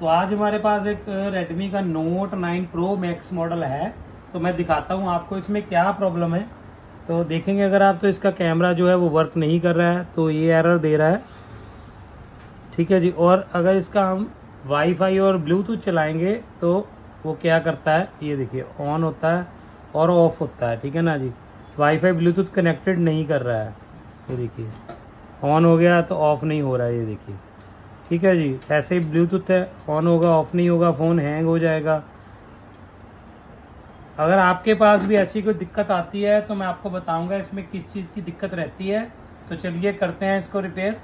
तो आज हमारे पास एक रेडमी का नोट 9 प्रो मैक्स मॉडल है। तो मैं दिखाता हूँ आपको इसमें क्या प्रॉब्लम है। तो देखेंगे अगर आप तो इसका कैमरा जो है वो वर्क नहीं कर रहा है तो ये एरर दे रहा है। ठीक है जी, और अगर इसका हम वाईफाई और ब्लूटूथ चलाएँगे तो वो क्या करता है, ये देखिए ऑन होता है और ऑफ़ होता है। ठीक है ना जी? वाईफाई ब्लूटूथ कनेक्टेड नहीं कर रहा है। ये देखिए ऑन हो गया तो ऑफ़ नहीं हो रहा है, ये देखिए। ठीक है जी? ऐसे ही ब्लूटूथ है ऑन होगा ऑफ़ नहीं होगा फ़ोन हैंग हो जाएगा। अगर आपके पास भी ऐसी कोई दिक्कत आती है तो मैं आपको बताऊँगा इसमें किस चीज़ की दिक्कत रहती है। तो चलिए करते हैं इसको रिपेयर